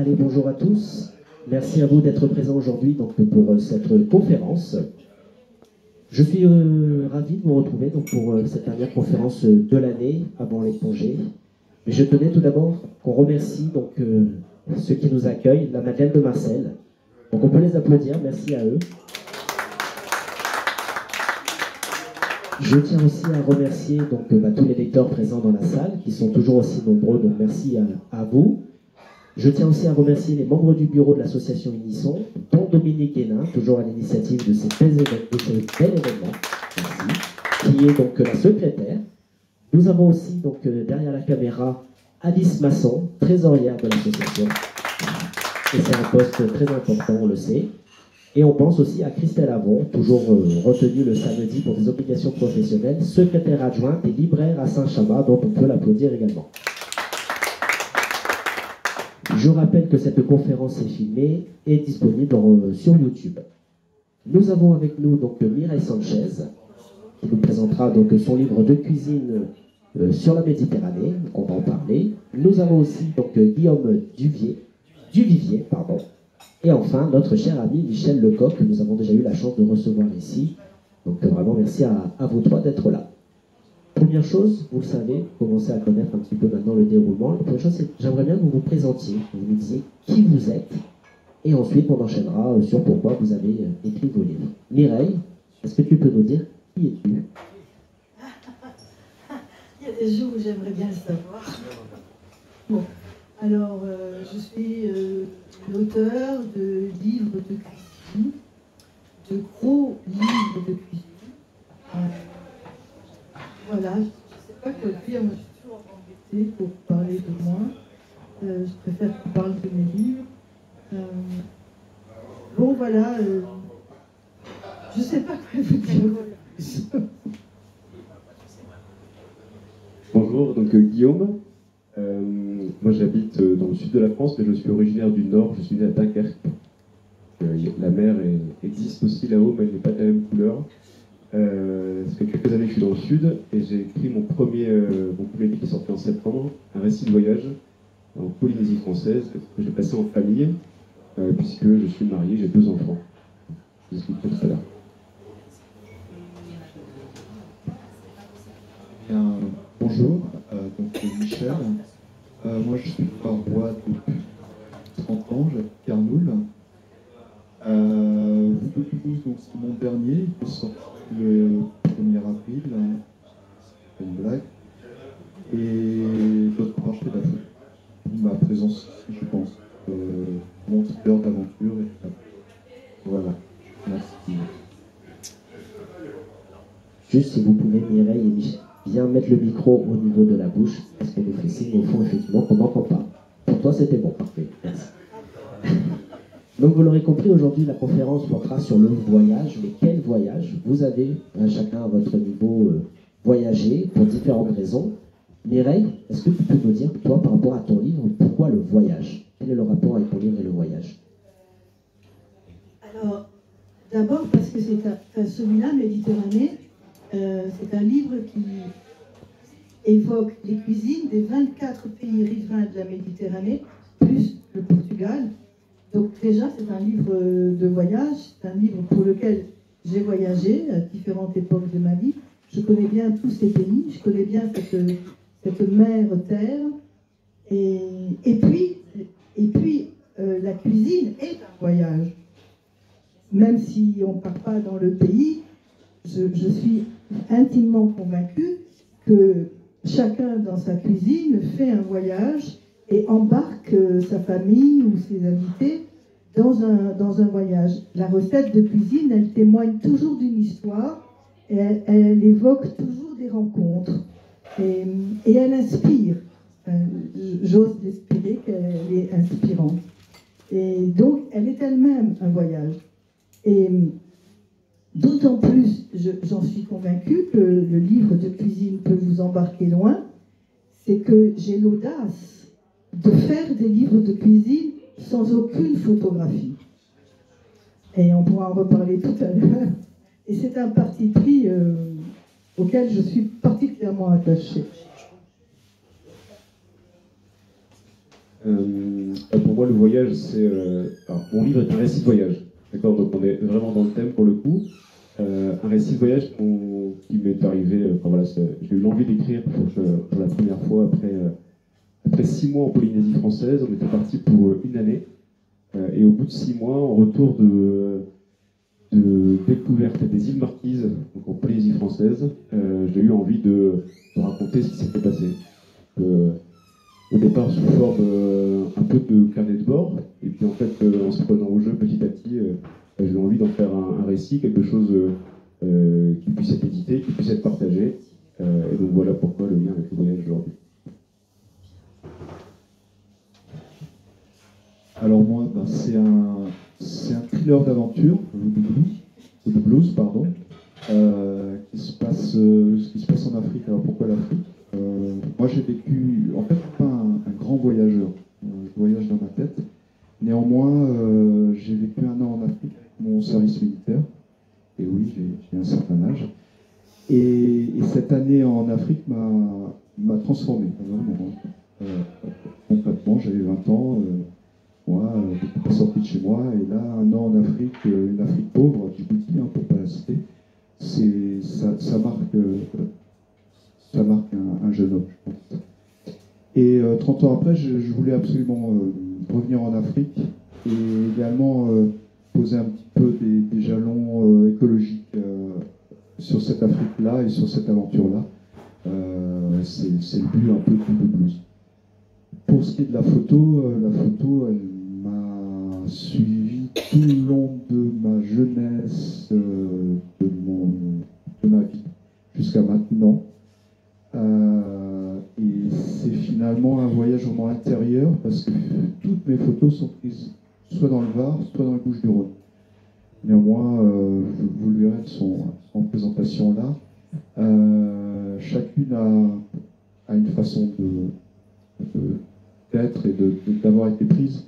Allez, bonjour à tous. Merci à vous d'être présents aujourd'hui donc, pour euh, cette conférence. Je suis euh, ravi de vous retrouver donc, pour euh, cette dernière conférence de l'année avant les congés. Mais je tenais tout d'abord qu'on remercie donc, ceux qui nous accueillent, la Madeleine de Marcel. Donc on peut les applaudir, merci à eux. Je tiens aussi à remercier donc, bah, tous les lecteurs présents dans la salle, qui sont toujours aussi nombreux, donc merci à, vous. Je tiens aussi à remercier les membres du bureau de l'association Unisson, dont Dominique Hénin, toujours à l'initiative de, ces bel événement, qui est donc la secrétaire. Nous avons aussi donc euh, derrière la caméra Alice Masson, trésorière de l'association. Et c'est un poste très important, on le sait. Et on pense aussi à Christelle Avon, toujours euh, retenue le samedi pour des obligations professionnelles, secrétaire adjointe et libraire à Saint-Chamas, dont on peut l'applaudir également. Je rappelle que cette conférence est filmée et disponible euh, sur YouTube. Nous avons avec nous donc Mireille Sanchez, qui nous présentera donc son livre de cuisine euh, sur la Méditerranée, on va en parler. Nous avons aussi donc Guillaume Duvier, Duvivier, pardon, et enfin, notre cher ami Michel Lecoq, que nous avons déjà eu la chance de recevoir ici. Donc euh, vraiment, merci à, vous trois d'être là. Première chose, vous le savez, vous commencez à connaître un petit peu maintenant le déroulement. La première chose, c'est j'aimerais bien que vous vous présentiez, que vous nous disiez qui vous êtes, et ensuite on enchaînera euh, sur pourquoi vous avez euh, écrit vos livres. Mireille, est-ce que tu peux nous dire qui es-tu? Il y a des jours où j'aimerais bien savoir. Bon, alors je suis l'auteur de livres de cuisine, de gros livres de cuisine. Euh, voilà, je ne sais pas quoi dire, moi je suis toujours embêtée pour parler de moi. Euh, je préfère qu'on parle de mes livres. Euh, bon voilà, je ne sais pas quoi vous dire. Bonjour, donc Guillaume, euh, moi, j'habite euh, dans le sud de la France, mais je suis originaire du nord. Je suis né à Dunkerque. Euh, la mer existe aussi là-haut, mais elle n'est pas de la même couleur. Ça fait quelques années que je suis dans le sud et j'ai écrit mon premier, mon premier livre qui sorti en septembre, un récit de voyage en Polynésie française que j'ai passé en famille puisque je suis marié, j'ai deux enfants. Je vous expliquerai tout à l'heure. bonjour, donc Michel. Euh, moi, je suis roi depuis 30 ans, j'habite Carnoul. Euh, donc c'est mon dernier, il peut sortir le 1er avril, c'est une blague. Et d'autre part, je fais ma présence je pense. Euh, mon heure d'aventure. Et... Voilà, merci. Juste si vous pouvez, Mireille et bien mettre le micro au niveau de la bouche, parce qu'on nous fait signe au fond, effectivement, qu'on n'entend pas. Pour toi, c'était bon, parfait, merci. Donc vous l'aurez compris, aujourd'hui la conférence portera sur le voyage, mais quel voyage? Vous avez, hein, chacun à votre niveau, euh, voyagé pour différentes raisons. Mireille, est-ce que tu peux nous dire, toi, par rapport à ton livre, pourquoi le voyage? Quel est le rapport avec ton livre et le voyage? Alors, d'abord parce que c'est celui-là, Méditerranée, euh, c'est un livre qui évoque les cuisines des 24 pays riverains de la Méditerranée, plus le Portugal. Donc déjà, c'est un livre de voyage, c'est un livre pour lequel j'ai voyagé à différentes époques de ma vie. Je connais bien tous ces pays, je connais bien cette, cette mer terre. Et, et puis, et puis euh, la cuisine est un voyage. Même si on ne part pas dans le pays, je, je suis intimement convaincu que chacun dans sa cuisine fait un voyage et embarque euh, sa famille ou ses invités dans un, dans un voyage. La recette de cuisine, elle témoigne toujours d'une histoire, elle, évoque toujours des rencontres, et, et elle inspire. Euh, j'ose espérer qu'elle est inspirante. Et donc, elle est elle-même un voyage. Et D'autant plus, j'en suis convaincue, que le livre de cuisine peut vous embarquer loin, c'est que j'ai l'audace de faire des livres de cuisine sans aucune photographie. Et on pourra en reparler tout à l'heure. Et c'est un parti pris euh, auquel je suis particulièrement attachée. Euh, pour moi, le voyage, c'est. Euh, mon livre est un récit de voyage. D'accord Donc, on est vraiment dans le thème pour le coup. Un récit de voyage qui m'est arrivé. Enfin, voilà, j'ai eu l'envie d'écrire pour, la première fois après, après six mois en Polynésie française. On était parti pour une année. et au bout de six mois, en retour de, de découverte des îles Marquises, donc en Polynésie française, j'ai eu envie de, raconter ce qui s'était passé au départ sous forme euh, un peu de carnet de bord, et puis en fait, euh, en se prenant au jeu petit à petit, euh, j'ai envie d'en faire un, récit, quelque chose qui puisse être édité, qui puisse être partagé. et donc voilà pourquoi le lien avec le voyage aujourd'hui. Alors moi, bah, c'est un, un thriller d'aventure, de blues, pardon, qui se passe, qui se passe en Afrique. Alors pourquoi l'Afrique? Moi, j'ai vécu, en fait, pas voyageur. Euh, je voyage dans ma tête. Néanmoins, euh, j'ai vécu un an en Afrique mon service militaire. Et oui, j'ai un certain âge. Et, cette année en Afrique m'a transformé. Euh, et là, un an en Afrique, une Afrique pauvre, Djibouti, hein, pour pas la citer, ça, marque, ça marque un, un jeune homme, je pense. Et 30 euh, ans après, je, voulais absolument euh, revenir en Afrique et également euh, poser un petit peu des, jalons écologiques sur cette Afrique-là et sur cette aventure-là. c'est le but un peu de blues. Pour ce qui est de la photo, la photo, elle suivi tout le long de ma jeunesse, de, mon, de ma vie, jusqu'à maintenant. Et c'est finalement un voyage vraiment intérieur parce que toutes mes photos sont prises soit dans le Var, soit dans les Bouches-du-Rhône. Néanmoins, euh, vous le verrez de son, présentation là, euh, chacune a, une façon d'être et d'avoir été prise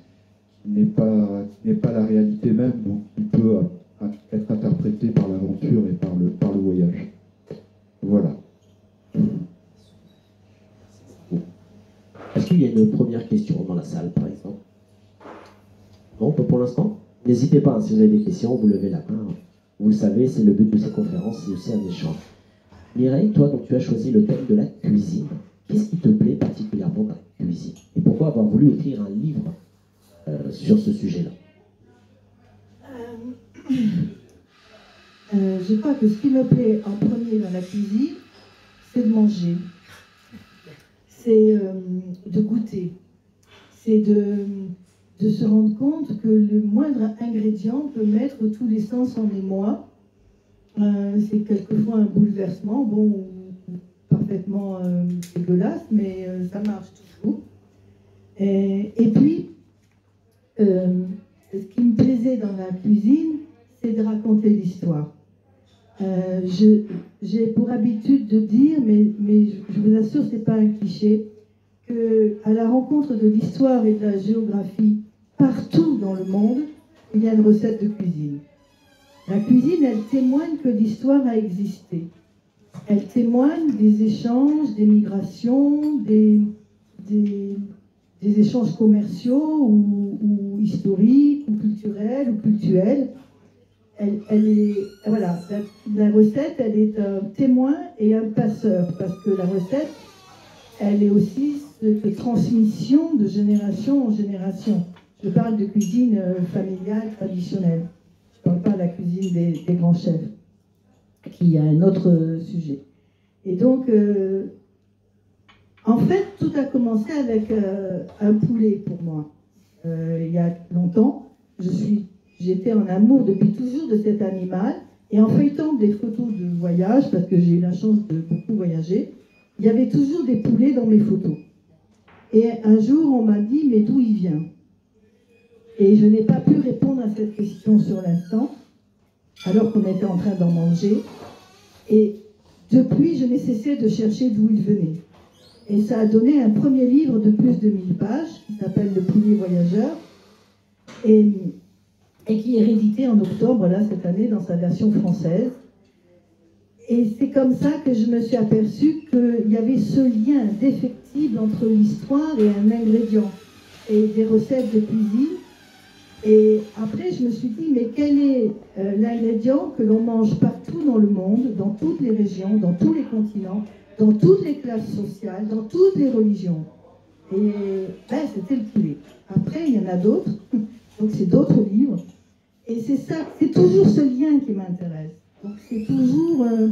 n'est pas, pas la réalité même, donc qui peut être interprétée par l'aventure et par le, par le voyage. Voilà. Est-ce qu'il y a une première question dans la salle, par exemple? Non, pas pour l'instant? N'hésitez pas, si vous avez des questions, vous levez la main. Vous le savez, c'est le but de ces conférences, c'est aussi un échange. Mireille, toi, donc, tu as choisi le thème de la cuisine. Qu'est-ce qui te plaît particulièrement dans la cuisine? Et pourquoi avoir voulu écrire un livre euh, sur ce sujet-là euh, euh, Je crois que ce qui me plaît en premier dans la cuisine, c'est de manger c'est de goûter, c'est de, se rendre compte que le moindre ingrédient peut mettre tous les sens en émoi. C'est quelquefois un bouleversement, bon, parfaitement dégueulasse, mais ça marche toujours. Et puis, ce qui me plaisait dans la cuisine, c'est de raconter l'histoire. Euh, j'ai pour habitude de dire, mais, je vous assure, ce n'est pas un cliché, qu'à la rencontre de l'histoire et de la géographie, partout dans le monde, il y a une recette de cuisine. La cuisine, elle témoigne que l'histoire a existé. Elle témoigne des échanges, des migrations, des, échanges commerciaux ou, ou, historiques, ou culturels, ou cultuels elle, est, voilà, la, recette, elle est un témoin et un passeur, parce que la recette, elle est aussi de, transmission de génération en génération. Je parle de cuisine euh, familiale traditionnelle. Je ne parle pas de la cuisine des, grands chefs, qui a un autre sujet. Et donc, euh, en fait, tout a commencé avec euh, un poulet pour moi. il y a longtemps, J'étais en amour depuis toujours de cet animal. Et en feuilletant des photos de voyage, parce que j'ai eu la chance de beaucoup voyager, il y avait toujours des poulets dans mes photos. Et un jour, on m'a dit, mais d'où il vient? Et je n'ai pas pu répondre à cette question sur l'instant, alors qu'on était en train d'en manger. Et depuis, je n'ai cessé de chercher d'où il venait. Et ça a donné un premier livre de plus de 1000 pages, qui s'appelle Le poulet voyageur. Et qui est réédité en octobre, là, cette année, dans sa version française. Et c'est comme ça que je me suis aperçue qu'il y avait ce lien défectible entre l'histoire et un ingrédient. et des recettes de cuisine. Et après, je me suis dit, mais quel est euh, l'ingrédient que l'on mange partout dans le monde, dans toutes les régions, dans tous les continents, dans toutes les classes sociales, dans toutes les religions Et ben, c'était le poulet. Après, il y en a d'autres, donc c'est d'autres livres. Et c'est ça, c'est toujours ce lien qui m'intéresse. Donc c'est toujours. euh,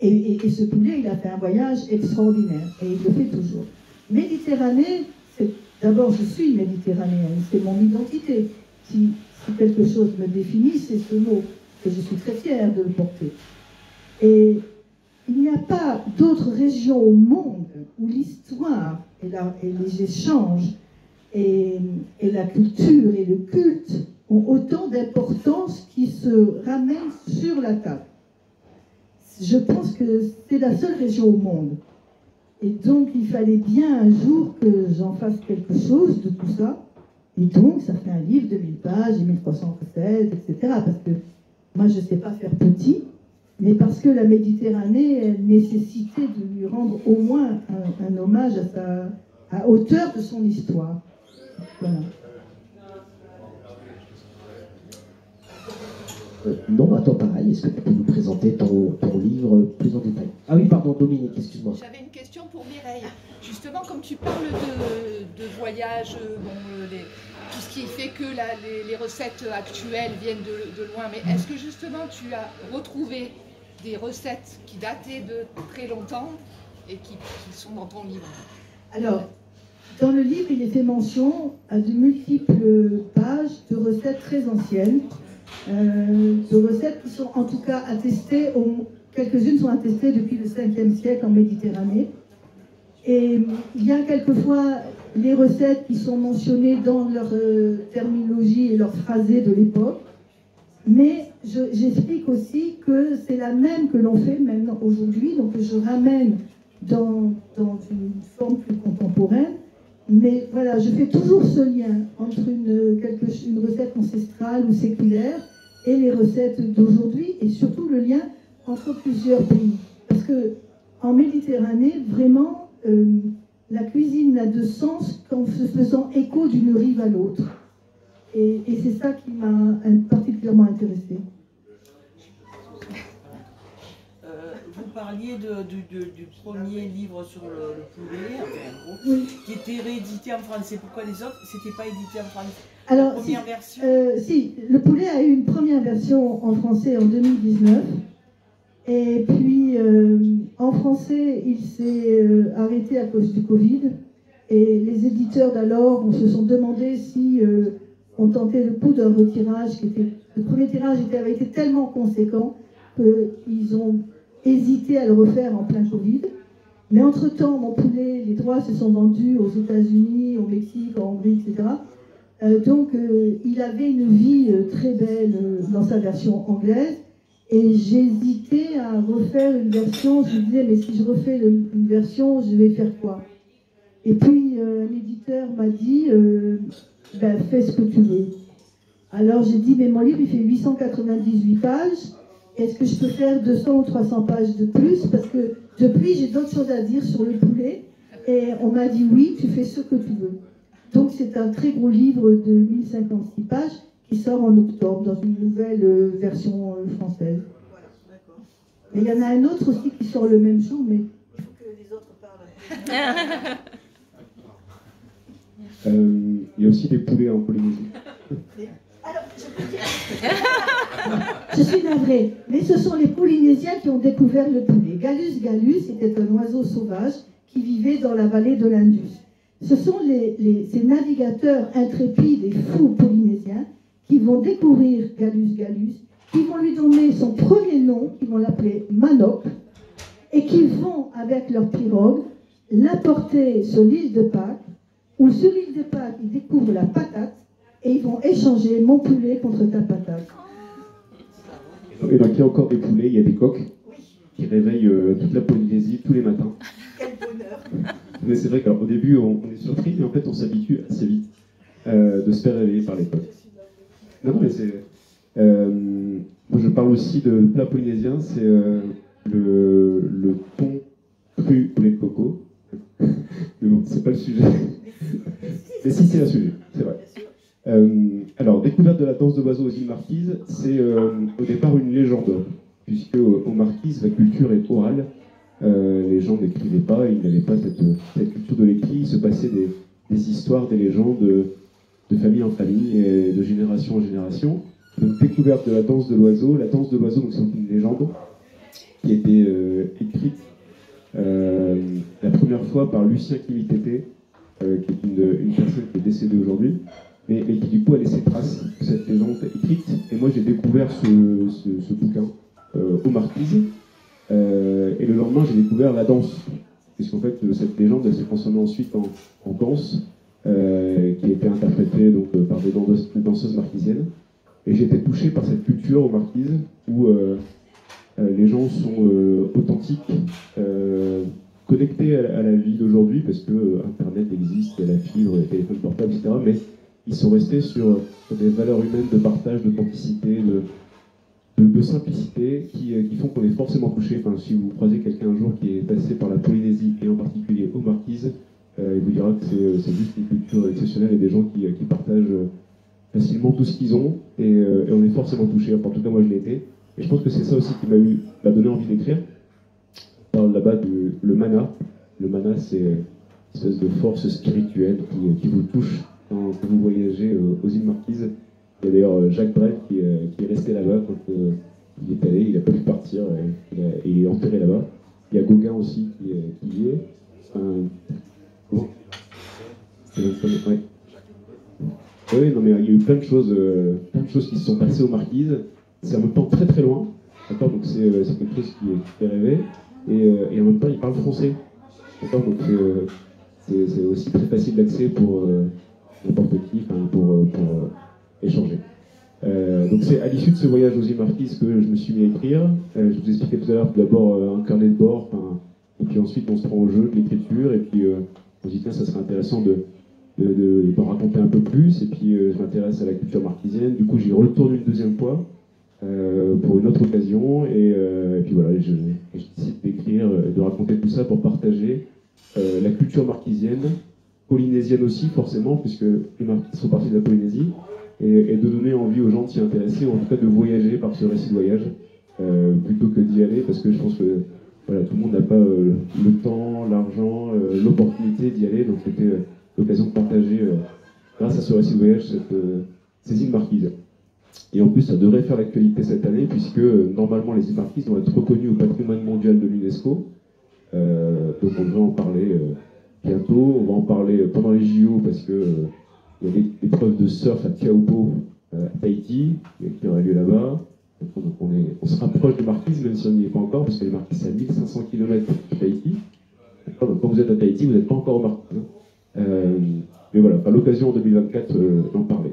et, et- ce poulet, il a fait un voyage extraordinaire, et il le fait toujours. Méditerranée, d'abord, je suis méditerranéenne, c'est mon identité. Si, si quelque chose me définit, c'est ce mot, et je suis très fière de le porter. Et il n'y a pas d'autre région au monde où l'histoire et, les échanges et, la culture et le culte ont autant d'importance qui se ramènent sur la table. Je pense que c'est la seule région au monde. Et donc, il fallait bien un jour que j'en fasse quelque chose de tout ça. Et donc, ça fait un livre de 1000 pages, et 1300 recettes, etc. Parce que moi, je ne sais pas faire petit, mais parce que la Méditerranée elle nécessitait de lui rendre au moins un, un hommage à, sa, à hauteur de son histoire. Voilà. Euh, non, à toi pareil, est-ce que tu peux nous présenter ton, ton livre plus en détail? Ah oui, pardon, Dominique, excuse-moi. J'avais une question pour Mireille. Justement, comme tu parles de, de voyage, euh, bon, euh, les- tout ce qui fait que la- les, les recettes actuelles viennent de, de loin, mais est-ce que justement tu as retrouvé des recettes qui dataient de très longtemps et qui, sont dans ton livre Alors, dans le livre, il est fait mention à de multiples pages de recettes très anciennes, euh, de recettes qui sont en tout cas attestées, quelques-unes sont attestées depuis le 5e siècle en Méditerranée. Et il y a quelquefois les recettes qui sont mentionnées dans leur euh, terminologie et leur phrasé de l'époque. Mais je- j'explique aussi que c'est la même que l'on fait maintenant aujourd'hui, donc je ramène dans, dans une forme plus contemporaine. Mais voilà, je fais toujours ce lien entre une, quelque, une recette ancestrale ou séculaire et les recettes d'aujourd'hui, et surtout le lien entre plusieurs pays. Parce que en Méditerranée, vraiment, euh, la cuisine n'a de sens qu'en se faisant écho d'une rive à l'autre. Et, et c'est ça qui m'a particulièrement intéressée. Euh, vous parliez de- du, premier livre sur le, le poulet, enfin, en gros, Oui. qui était réédité en français. Pourquoi les autres C'était pas édité en français Alors, La si- première version? Euh, si, le poulet a eu une première version en français en 2019. Et puis, euh, en français, il s'est euh, arrêté à cause du Covid. Et les éditeurs d'alors se sont demandé si euh, on tentait le coup d'un retirage. Qui était, le premier tirage avait été tellement conséquent qu'ils ont hésité à le refaire en plein Covid. Mais entre-temps, mon poulet, les droits se sont vendus aux États-Unis, au Mexique, en Hongrie, etc. Euh, donc, euh, il avait une vie euh, très belle dans sa version anglaise. Et j'hésitais à refaire une version. Je me disais, mais si je refais une version, je vais faire quoi? Et puis, un éditeur m'a dit, ben, fais ce que tu veux. Alors, j'ai dit, mais mon livre, il fait 898 pages. Est-ce que je peux faire 200 ou 300 pages de plus? Parce que depuis, j'ai d'autres choses à dire sur le poulet. Et on m'a dit, oui, tu fais ce que tu veux. Donc c'est un très gros livre de 1056 pages qui sort en octobre dans une nouvelle euh, version euh, française. Voilà, d'accord. Et il y en a un autre aussi qui sort le même jour, mais il faut que les autres parlent. Euh, il y a aussi des poulets en Polynésie. Je Je suis navrée, mais ce sont les Polynésiens qui ont découvert le poulet. Gallus gallus était un oiseau sauvage qui vivait dans la vallée de l'Indus. Ce sont ces navigateurs intrépides et fous polynésiens qui vont découvrir Gallus gallus, qui vont lui donner son premier nom, qui vont l'appeler Manok, et qui vont, avec leur pirogue, l'apporter sur l'île de Pâques, où sur l'île de Pâques, ils découvrent la patate, et ils vont échanger mon poulet contre ta patate. Et donc il y a encore des poulets, il y a des coqs qui réveillent euh, toute la Polynésie tous les matins. Quel bonheur Mais c'est vrai qu'au début on, on est surpris, mais en fait on s'habitue assez vite euh, de se faire réveiller par les coqs. Non, non, mais c'est. euh, moi je parle aussi de plat polynésien, c'est euh, le, le thon cru lait de coco. Mais bon, c'est pas le sujet. Mais si c'est un sujet, c'est vrai. Euh, alors, découverte de la danse de aux îles Marquises, c'est euh, au départ une légende, puisque aux, Marquises, la culture est orale. Euh, les gens n'écrivaient pas, ils n'avaient pas cette, culture de l'écrit, il se passait des, histoires, des légendes de, famille en famille et de génération en génération. Donc, découverte de la danse de l'oiseau. La danse de l'oiseau, c'est une légende qui a été écrite la première fois par Lucien Kimitété, euh, qui est une, une personne qui est décédée aujourd'hui, mais, qui du coup a laissé trace de cette légende écrite. Et moi j'ai découvert ce, bouquin euh, aux Marquises, euh, et le lendemain j'ai découvert la danse, puisqu'en fait cette légende s'est transformée ensuite en, danse, euh, qui a été interprétée donc, euh, par des danseuses, danseuses marquisiennes. Et été touché par cette culture aux Marquises, où euh, euh, les gens sont euh, authentiques, euh, connectés à, la vie d'aujourd'hui, parce que euh, Internet existe, il y a la fibre, les téléphones portables, etc. Mais ils sont restés sur, des valeurs humaines de partage, d'authenticité, de, simplicité, qui, euh, qui font qu'on est forcément touché. Enfin, si vous croisez quelqu'un un jour qui est passé par la Polynésie, et en particulier aux Marquises, euh, il vous dira que c'est juste une culture exceptionnelle et des gens qui, partagent facilement tout ce qu'ils ont, et, on est forcément touché. Enfin, en tout cas, moi, je l'ai été. Et je pense que c'est ça aussi qui m'a donné envie d'écrire. Parle là-bas du le mana. Le mana, c'est une espèce de force spirituelle qui, qui vous touche quand, vous voyagez euh, aux îles Marquises. Il y a d'ailleurs euh, Jacques Brel qui, euh, est resté là-bas quand euh, il est allé, il n'a pas pu partir, et il, a- est enterré là-bas. Il y a Gauguin aussi qui, euh, y est. Ouais. Oui, non, mais il y a eu plein de choses, euh, plein de choses qui se sont passées aux Marquises. C'est en même temps très très loin, d'accord Donc c'est euh, quelque chose qui, qui fait rêver. Et, euh, et en même temps, ils parlent français, Donc c'est, euh, c'est aussi très facile d'accès pour euh, n'importe qui, pour, échanger. Donc c'est à l'issue de ce voyage aux îles Marquises que je me suis mis à écrire. Je vous expliquais tout à l'heure d'abord un carnet de bord, et puis ensuite on se prend au jeu de l'écriture, et puis on se dit tiens ça serait intéressant de, raconter un peu plus, et puis je m'intéresse à la culture marquisienne, du coup j'y retourne une deuxième fois pour une autre occasion, et, euh, et puis voilà, je, décide d'écrire, euh, de raconter tout ça pour partager euh, la culture marquisienne, polynésienne aussi forcément, puisque les Marquises sont partis de la Polynésie, et, et de donner envie aux gens de s'y intéresser, ou en tout cas de voyager par ce récit de voyage, euh, plutôt que d'y aller, parce que je pense que voilà, tout le monde n'a pas euh, le temps, l'argent, euh, l'opportunité d'y aller, donc c'était euh, l'occasion de partager, euh, grâce à ce récit de voyage, cette, euh, ces îles marquises. Et en plus, ça devrait faire l'actualité cette année, puisque euh, normalement les marquises vont être reconnues au patrimoine mondial de l'UNESCO. Euh, donc on devrait en parler euh, bientôt. On va en parler euh, pendant les JO, parce que euh, il y a l'épreuve de surf à Tiaopo, euh, à Tahiti, qui aura lieu là-bas. Donc on, est, on se rapproche des Marquises, même si on n'y est pas encore, parce que les Marquises, c'est à 1500 km de Tahiti. Donc quand vous êtes à Tahiti, vous n'êtes pas encore aux Marquises. hein. Euh, mais voilà, à l'occasion en 2024 euh, d'en parler.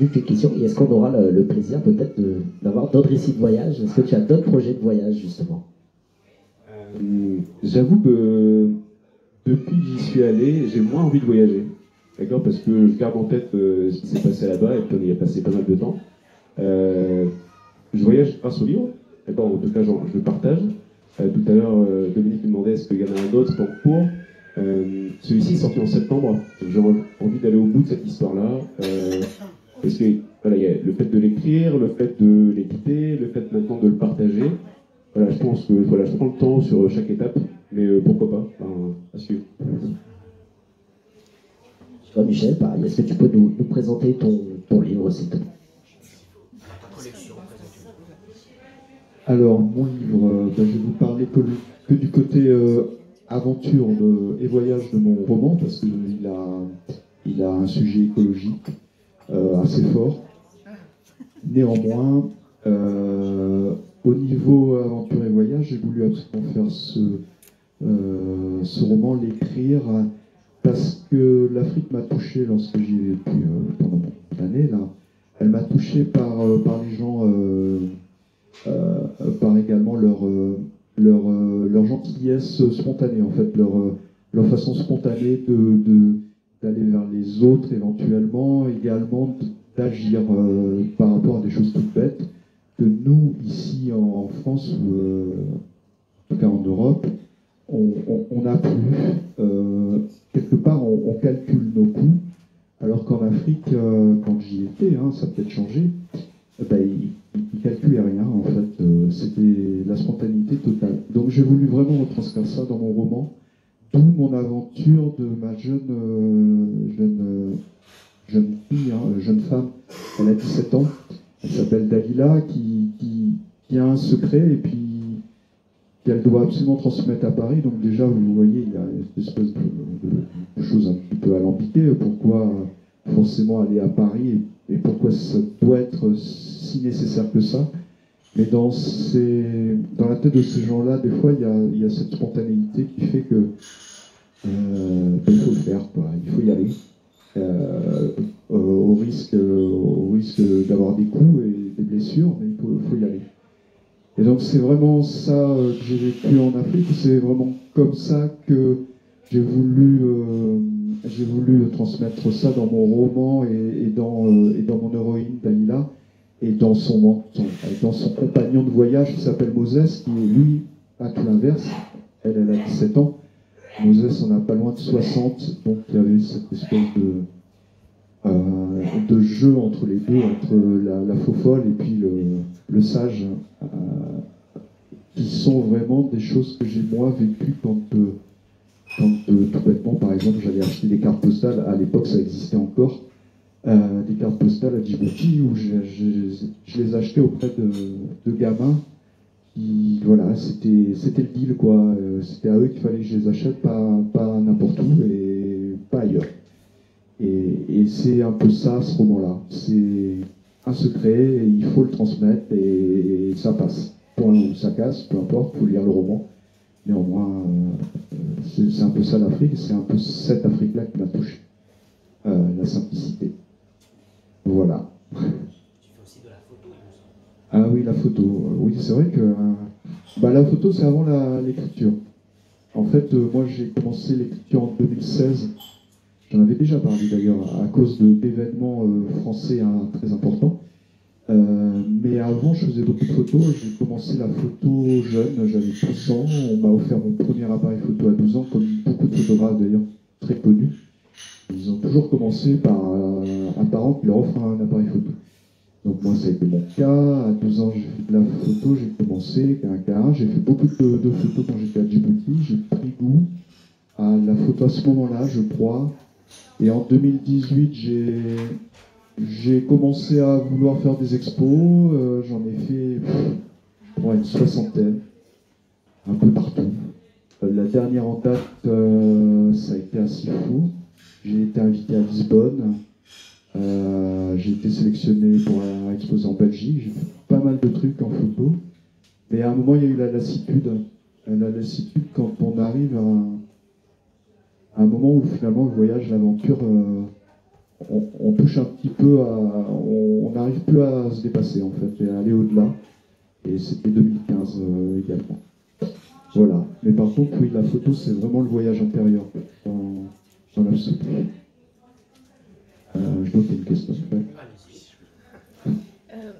Juste une question, est-ce qu'on aura le, plaisir peut-être d'avoir d'autres récits de voyage? Est-ce que tu as d'autres projets de voyage justement? Euh, J'avoue que depuis que j'y suis allé, j'ai moins envie de voyager. D'accord? Parce que je garde en tête euh, ce qui s'est passé là-bas et puis on y a passé pas mal de temps. Euh, je voyage grâce au livre. D'accord? En tout cas, je le partage. Tout à l'heure, Dominique me demandait est-ce qu'il y en a un autre en cours? Celui-ci est sorti en septembre. J'ai envie d'aller au bout de cette histoire-là. Parce que voilà, il y a le fait de l'écrire, le fait de l'éditer, le fait maintenant de le partager. Voilà, je pense que voilà, je prends le temps sur chaque étape, mais euh, pourquoi pas Enfin, à suivre. Toi Michel, pareil, est-ce que tu peux nous, nous présenter ton, ton livre s'il te plaît Alors, mon livre, euh, ben, je vais vous parler que, du côté euh, aventure de- et voyage de mon roman, parce qu'il a, il a un sujet écologique assez fort. Néanmoins, euh, au niveau aventure et voyage, j'ai voulu absolument faire ce, euh, ce roman, l'écrire, euh, parce que l'Afrique m'a touché lorsque j'y ai vécu euh, pendant beaucoup d'années. Là. Elle m'a touché par, euh, par les gens... euh, euh, par également leur, euh, leur, euh, leur gentillesse spontanée, en fait, leur, euh, leur façon spontanée de, de- d'aller vers les autres éventuellement, également d'agir euh, par rapport à des choses toutes bêtes que nous, ici en, France, ou euh, en tout cas en Europe, on, on, a plus. Euh, quelque part, on, calcule nos coûts, alors qu'en Afrique, quand j'y étais, hein, ça peut-être changé, ben, ils il calculaient rien, en fait. C'était la spontanéité totale. Donc j'ai voulu vraiment retranscrire ça dans mon roman d'où mon aventure de ma jeune euh, jeune euh, jeune fille, hein, jeune femme. Elle a 17 ans. Elle s'appelle Dalila, qui, qui, a un secret et puis qu'elle doit absolument transmettre à Paris. Donc déjà, vous voyez, il y a une espèce de, choses un petit peu alambiquées. Pourquoi forcément aller à Paris et pourquoi ça doit être si nécessaire que ça? Mais dans, la tête de ces gens-là, des fois, il y a, cette spontanéité qui fait que euh, il faut faire, il faut y aller. Euh, euh, au risque, d'avoir des coups et des blessures, mais il faut, y aller. Et donc c'est vraiment ça que j'ai vécu en Afrique, c'est vraiment comme ça que j'ai voulu, transmettre ça dans mon roman et, dans, et dans mon héroïne Dalila et dans son, compagnon de voyage qui s'appelle Moses, qui lui a tout l'inverse, elle, elle a 17 ans, Moses en a pas loin de 60, donc il y avait cette espèce de, euh, jeu entre les deux, entre la, faux folle et puis le, sage, euh, qui sont vraiment des choses que j'ai moi vécues quand, euh, quand tout bêtement, par exemple, j'allais acheter des cartes postales, à l'époque ça existait encore, euh, des cartes postales à Djibouti où je, les achetais auprès de, gamins qui, voilà, c'était c'était le deal quoi, Euh, c'était à eux qu'il fallait que je les achète, pas, pas n'importe où et pas ailleurs. Et, c'est un peu ça, ce roman-là. C'est un secret, et il faut le transmettre et, ça passe. Point ou ça casse, peu importe, il faut lire le roman. Néanmoins, euh, c'est c'est un peu ça l'Afrique, c'est un peu cette Afrique-là qui m'a touché. La simplicité. Voilà. Tu fais aussi de la photo. Ah oui, la photo. Oui, c'est vrai que euh, bah, la photo, c'est avant l'écriture. En fait, euh, moi, j'ai commencé l'écriture en 2016. J'en avais déjà parlé d'ailleurs, à cause d'événements euh, français hein, très importants. Mais avant, je faisais beaucoup de photos. J'ai commencé la photo jeune, j'avais 12 ans. On m'a offert mon premier appareil photo à 12 ans, comme beaucoup de photographes d'ailleurs, très connus. Ils ont toujours commencé par euh, un parent qui leur offre un appareil photo. Donc moi, ça a été mon cas. À 12 ans, j'ai fait de la photo, j'ai commencé qu'un cas. J'ai fait beaucoup de, de photos quand j'étais à Djibouti. J'ai pris goût à la photo à ce moment-là, je crois. Et en 2018, j'ai j'ai commencé à vouloir faire des expos. Euh, J'en ai fait pff, ouais, une soixantaine, un peu partout. Euh, la dernière en date, euh, ça a été à Sifu. J'ai été invité à Lisbonne. Euh, j'ai été sélectionné pour euh, exposer en Belgique. J'ai fait pas mal de trucs en photo. Mais à un moment, il y a eu la lassitude. La lassitude quand on arrive à un, un moment où finalement le voyage, l'aventure, euh, on, touche un petit peu à. On on n'arrive plus à se dépasser en fait et à aller au-delà. Et c'était 2015 euh, également. Voilà. Mais par contre, oui, la photo, c'est vraiment le voyage intérieur dans, dans l'absolu. Euh, je vois qu'il y a une question. Euh,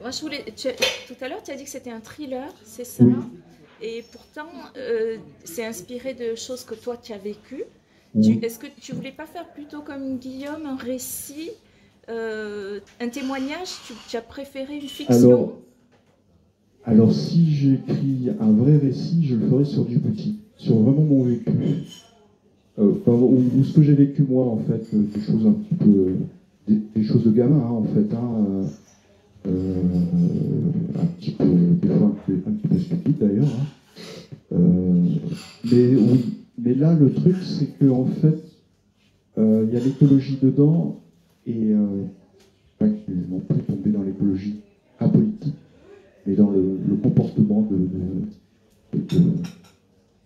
moi, je voulais. tu- tout à l'heure, tu as dit que c'était un thriller, c'est ça Oui. Et pourtant, euh, c'est inspiré de choses que toi, tu as vécues. Oui. Est-ce que tu voulais pas faire plutôt comme Guillaume, un récit, euh, un témoignage? Tu, tu as préféré une fiction? Alors, alors si j'écris un vrai récit, je le ferai sur Djibouti, sur vraiment mon vécu. Euh, ou, ce que j'ai vécu moi, en fait, euh, des choses un petit peu. euh, Des, choses de gamin, hein, en fait. hein, un petit peu, fois un petit, peu stupide d'ailleurs. hein. Mais oui, mais là le truc c'est que en fait, il y a l'écologie dedans et pas que non plus tomber dans l'écologie apolitique, mais dans le, comportement de-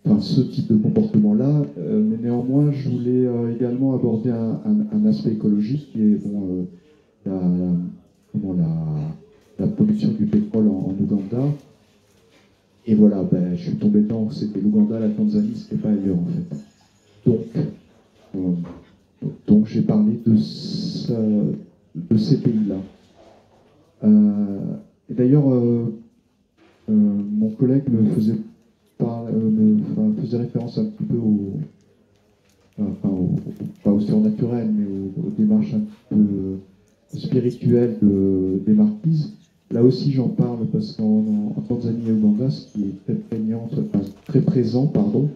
enfin, ce type de comportement-là. Euh, mais néanmoins, je voulais euh, également aborder un, aspect écologique qui est euh, la, la- production du pétrole en, Ouganda. Et voilà, ben, je suis tombé dedans, c'était l'Ouganda, la Tanzanie, c'était pas ailleurs en fait. Donc, donc j'ai parlé de, de ces pays-là. Et d'ailleurs, mon collègue me faisait, des marquises. Là aussi, j'en parle parce qu'en en Tanzanie et Ouganda, ce qui est très, présent, pardon,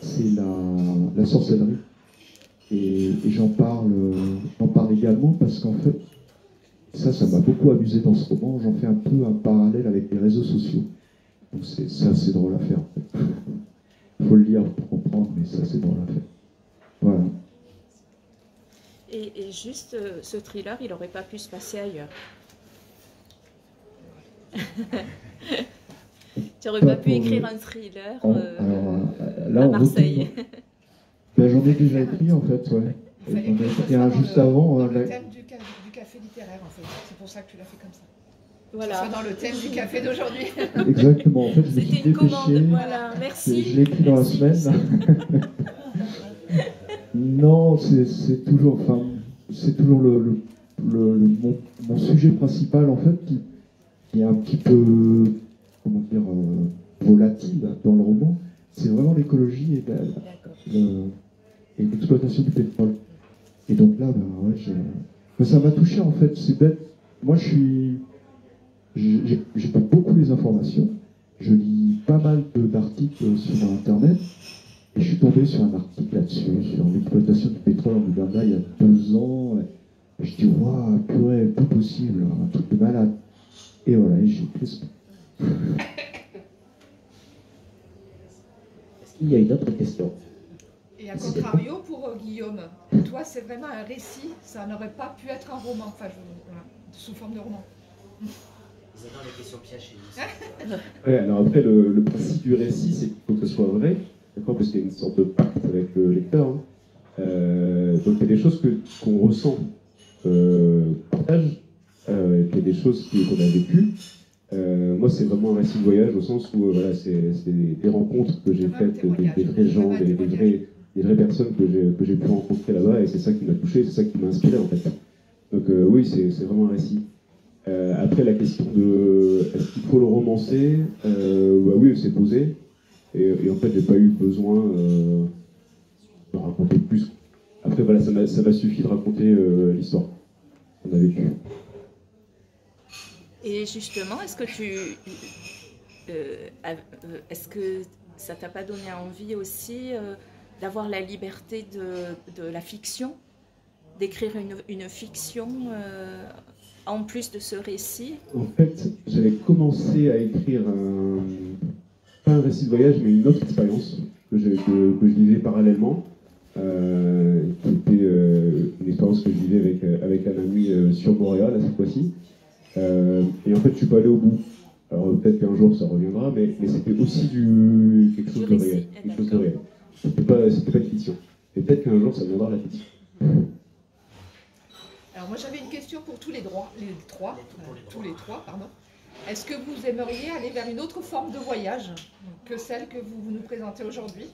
c'est la, sorcellerie. Et, j'en parle, également parce qu'en fait, ça, ça m'a beaucoup amusé dans ce roman. J'en fais un peu un parallèle avec les réseaux sociaux. Donc c'est c'est assez drôle à faire. Il faut le lire pour comprendre, mais c'est assez drôle à faire. Voilà. Et, et juste, euh, ce thriller, il n'aurait pas pu se passer ailleurs. tu n'aurais Pas pu écrire le- un thriller euh, alors, là, à Marseille. retourne- Ben, J'en ai déjà écrit en fait, ouais. Il fallait que ce soit juste le- avant. Dans euh, le la- thème du, ca- du café littéraire, en fait. C'est pour ça que tu l'as fait comme ça. Que ce Voilà. soit dans le thème du café d'aujourd'hui. Exactement, en fait, C'était une dépêché. commande. Voilà, merci. Je l'ai écrit dans la Merci, semaine. non, c'est toujours, enfin, c'est toujours le, le- le- le- mon, mon sujet principal en fait qui, qui est un petit peu, comment dire, euh, volatile dans le roman. C'est vraiment l'écologie et l'exploitation du pétrole. Et donc là, ben, ouais, ben, ça m'a touché en fait, c'est bête. Moi, je suis, j'ai- j'écoute beaucoup les informations. Je lis pas mal d'articles sur Internet. Et je suis tombé sur un article là-dessus, sur l'exploitation du pétrole en Uganda il y a deux ans. Et je dis, waouh, purée, pas possible, un truc de malade. Et voilà, et j'ai écrit ce Est-ce qu'il y a une autre question? Et à contrario, pour euh, Guillaume, toi, c'est vraiment un récit. Ça n'aurait pas pu être un roman, enfin, je- voilà, sous forme de roman. Ils adorent les questions pièges chez nous. Ouais, alors après, le, le principe du récit, c'est qu'il faut que ce soit vrai, d'accord Parce qu'il y a une sorte de pacte avec le lecteur. hein. Euh, donc il y a des choses qu'on ressent, euh, qu'on partage, euh, et puis il y a des choses qu'on a vécues. Euh, moi, c'est vraiment un récit de voyage au sens où voilà, c'est c'est des, rencontres que j'ai faites, des, des vrais gens, des, des témoignage. vrais, des vraies personnes que j'ai pu rencontrer là-bas, et c'est ça qui m'a touché, c'est ça qui m'a inspiré en fait. Donc oui, c'est c'est vraiment un récit. Après, la question de est-ce qu'il faut le romancer? Bah oui, elle s'est posée. Et, et en fait, j'ai pas eu besoin euh, de raconter plus. Après, voilà, ça m'a suffi de raconter euh, l'histoire qu'on a vécue. Et justement, est-ce que tu, euh, euh, est-ce que ça t'a pas donné envie aussi euh, d'avoir la liberté de, de la fiction, d'écrire une, une fiction euh, en plus de ce récit? En fait, j'avais commencé à écrire un, pas un récit de voyage, mais une autre expérience que, je- que, que je vivais parallèlement, euh, qui était euh, une expérience que je vivais avec, euh, avec un ami euh, sur Montréal, à cette fois-ci. Euh, et en fait, je suis pas allé au bout. Alors peut-être qu'un jour ça reviendra, mais, mais c'était aussi du quelque chose de réel. Quelque chose de réel. C'était pas, c'était pas de fiction. Et peut-être qu'un jour ça viendra la fiction. Alors moi, j'avais une question pour tous les droits, les trois, Les- pour les euh, trois. tous les trois, pardon. Est-ce que vous aimeriez aller vers une autre forme de voyage que celle que vous nous présentez aujourd'hui?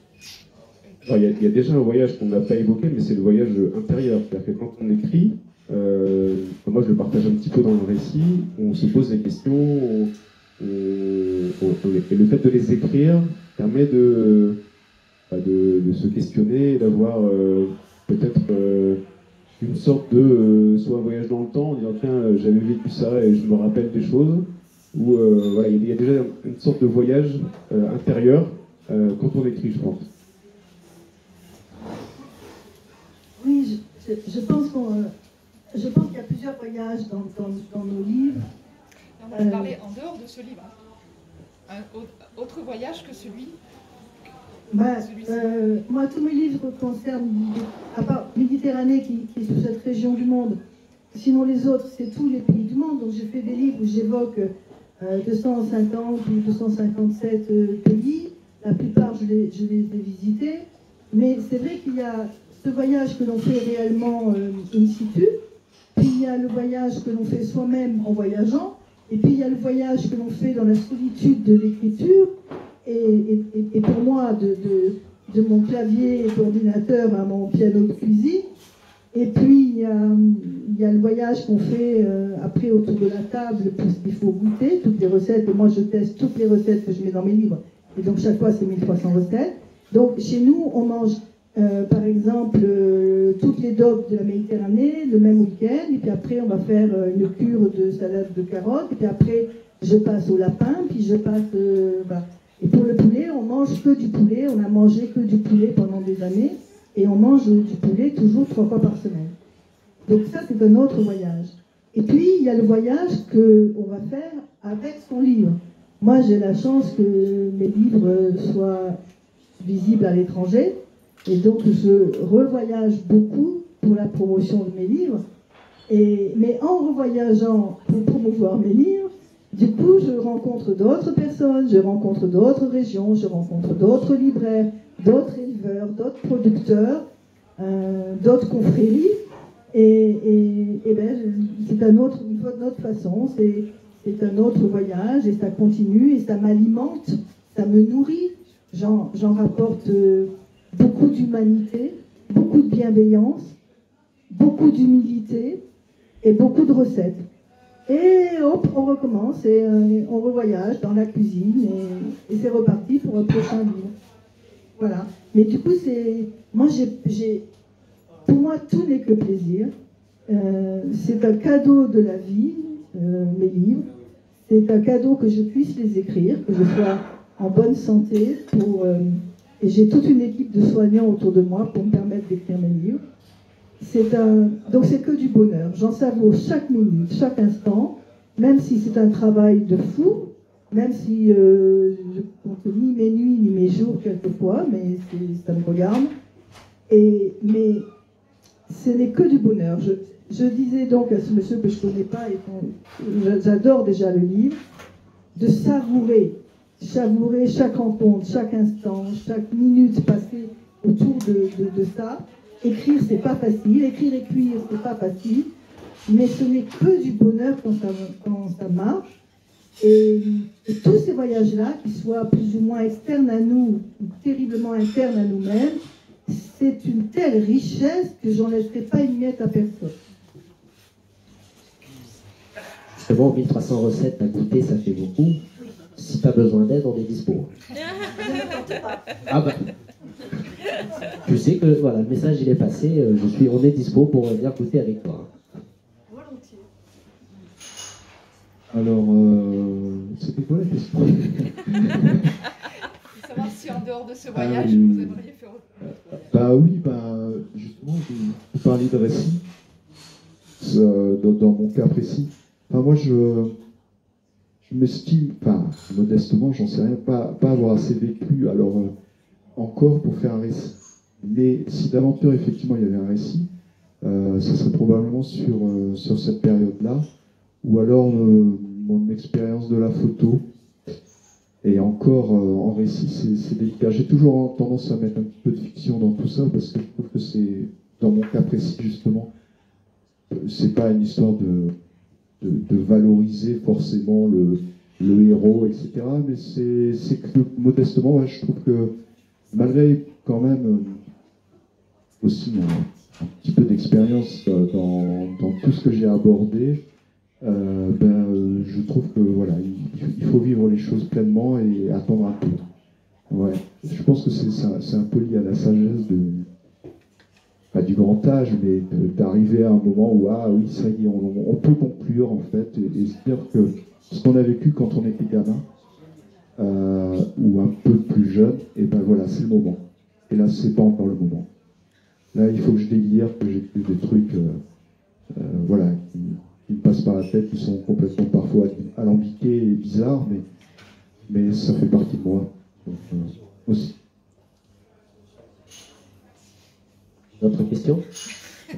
Il y, a- déjà un voyage qu'on n'a pas évoqué, mais c'est le voyage intérieur. C'est-à-dire que quand on écrit, euh, moi je le partage un petit peu dans le récit, on se pose des questions, on- on- on- et le fait de les écrire permet de, bah, de, se questionner, d'avoir euh, peut-être euh, une sorte de, soit un voyage dans le temps, en disant tiens, j'avais vécu ça et je me rappelle des choses, ou euh, voilà, il y a- il y a déjà une sorte de voyage euh, intérieur euh, quand on écrit, je pense. Oui, je, pense qu'on, euh, je pense qu'il y a plusieurs voyages dans, dans- dans nos livres. Non, je Euh. parlais en dehors de ce livre. hein. Un au- autre voyage que celui. Bah, euh, moi, tous mes livres concernent, à part Méditerranée qui, qui est sur cette région du monde, sinon les autres, c'est tous les pays du monde. Donc j'ai fait des livres où j'évoque euh, 250 ou 257 euh, pays. La plupart, je les, ai visités. Mais c'est vrai qu'il y a ce voyage que l'on fait réellement euh, in situ, puis il y a le voyage que l'on fait soi-même en voyageant, et puis il y a le voyage que l'on fait dans la solitude de l'écriture. Et, pour moi, de, de- de mon clavier d'ordinateur à mon piano de cuisine. Et puis, il y a, il y a le voyage qu'on fait euh, après autour de la table pour ce qu'il faut goûter, toutes les recettes. Et moi, je teste toutes les recettes que je mets dans mes livres. Et donc, chaque fois, c'est 1300 recettes. Donc, chez nous, on mange euh, par exemple, euh, toutes les dogs de la Méditerranée le même week-end, et puis après on va faire euh, une cure de salade de carottes, et puis après je passe au lapin, puis je passe. Bah. Et pour le poulet, on mange que du poulet, on a mangé que du poulet pendant des années, et on mange du poulet toujours trois fois par semaine. Donc ça, c'est un autre voyage. Et puis, il y a le voyage qu'on va faire avec son livre. Moi, j'ai la chance que mes livres soient visibles à l'étranger. Et donc, je revoyage beaucoup pour la promotion de mes livres. Et, mais en revoyageant pour promouvoir mes livres, du coup, je rencontre d'autres personnes, je rencontre d'autres régions, je rencontre d'autres libraires, d'autres éleveurs, d'autres producteurs, euh, d'autres confréries. Et, et, ben, c'est un autre, une autre façon, c'est un autre voyage et ça continue et ça m'alimente, ça me nourrit. J'en rapporte. Euh, beaucoup d'humanité, beaucoup de bienveillance, beaucoup d'humilité et beaucoup de recettes. Et hop, on recommence et euh, on revoyage dans la cuisine et, c'est reparti pour un prochain livre. Voilà. Mais du coup, c'est. Moi, j'ai. Pour moi, tout n'est que plaisir. Euh, c'est un cadeau de la vie, euh, mes livres. C'est un cadeau que je puisse les écrire, que je sois en bonne santé pour et j'ai toute une équipe de soignants autour de moi pour me permettre d'écrire mes livres. Donc c'est que du bonheur. J'en savoure chaque minute, chaque instant, même si c'est un travail de fou, même si euh, je compte ni mes nuits ni mes jours quelquefois, mais ça me regarde. Et, mais ce n'est que du bonheur. Je, disais donc à ce monsieur que je ne connais pas et j'adore déjà le livre, de savourer savourer chaque rencontre, chaque instant, chaque minute passée autour de, ça. Écrire, c'est pas facile. Écrire et cuire, c'est pas facile. Mais ce n'est que du bonheur quand ça marche. Et, tous ces voyages-là, qu'ils soient plus ou moins externes à nous, ou terriblement internes à nous-mêmes, c'est une telle richesse que j'en laisserai pas une miette à personne. Justement, 1300 recettes à goûter, ça fait beaucoup. Si tu as besoin d'aide, on est dispo. ah bah. Tu sais que voilà, le message il est passé. Euh, je suis, on est dispo pour venir goûter avec toi. Volontiers. Alors, euh, c'était quoi la question Savoir si en dehors de ce ah voyage, vous aimeriez faire autre chose. Bah oui, bah, justement, vous parliez de récit. Dans, dans, mon cas précis. Enfin, moi, je, je m'estime, enfin, modestement, j'en sais rien, pas, pas avoir assez vécu, alors euh, encore pour faire un récit. Mais si d'aventure, effectivement, il y avait un récit, euh, ce serait probablement sur, euh, sur cette période-là, ou alors mon expérience de la photo. Et encore, en récit, c'est délicat. J'ai toujours tendance à mettre un peu de fiction dans tout ça, parce que je trouve que c'est, dans mon cas précis, justement, c'est pas une histoire de de, valoriser forcément le, le, héros, etc. Mais c'est que modestement, je trouve que malgré quand même euh, aussi un, petit peu d'expérience euh, dans, dans, tout ce que j'ai abordé, euh, ben, je trouve que voilà, il, faut vivre les choses pleinement et attendre un peu. Ouais. Je pense que c'est un peu lié à la sagesse de, pas du grand âge, mais d'arriver à un moment où, ah oui, ça y est, on, peut conclure en fait, et, se dire que ce qu'on a vécu quand on était gamin, euh, ou un peu plus jeune, et ben voilà, c'est le moment. Et là, c'est pas encore le moment. Là, il faut que je délire, que j'écoute des trucs, euh, voilà, me passent par la tête, qui sont complètement parfois alambiqués et bizarres, mais, mais ça fait partie de moi aussi. D'autres questions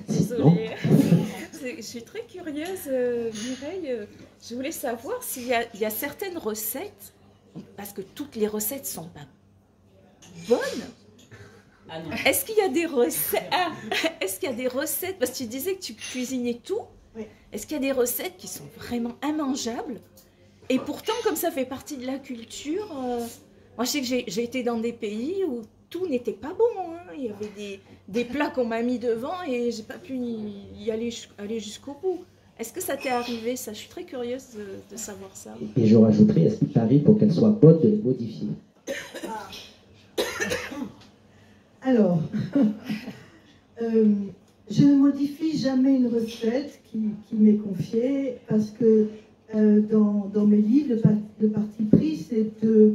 Désolée. je suis très curieuse, euh, Mireille. Euh, je voulais savoir s'il y, y, a certaines recettes, parce que toutes les recettes sont pas bonnes. Ah Est-ce qu'il y a des recettes ah, Est-ce qu'il y a des recettes Parce que tu disais que tu cuisinais tout. Est-ce qu'il y a des recettes qui sont vraiment immangeables Et pourtant, comme ça fait partie de la culture, euh, moi je sais que j'ai été dans des pays où tout n'était pas bon. Hein. Il y avait des, des plats qu'on m'a mis devant et j'ai pas pu y aller, aller jusqu'au bout. Est-ce que ça t'est arrivé ça? Je suis très curieuse de, savoir ça. Et je rajouterais, est-ce qu'il t'arrive pour qu'elle soit bonne de les modifier? Alors, Alors, euh, je ne modifie jamais une recette qui, m'est confiée parce que euh, dans, mes livres, le, parti pris, c'est de